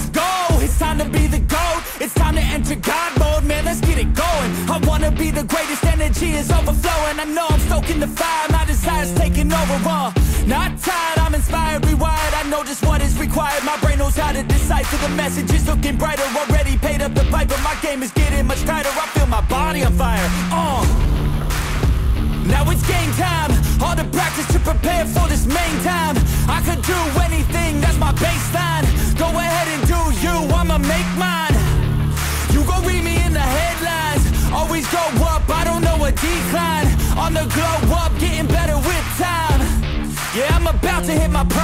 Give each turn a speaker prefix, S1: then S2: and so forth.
S1: let's go. It's time to be the GOAT. It's time to enter God mode. Man, let's get it going. I wanna be the greatest. Energy is overflowing. I know I'm stoking the fire. My desire's taking over. Uh, Not tired, I'm inspired, rewired. I know just what is required. My brain knows how to decipher The message. Is looking brighter. Already paid up the piper. My game is getting much tighter. I feel my body on fire. Uh. Now it's game time. All the practice to prepare for this main time. I could do anything, that's my baseline. You read me in the headlines. Always go up, I don't know a decline. On the glow up, getting better with time. Yeah, I'm about to hit my prime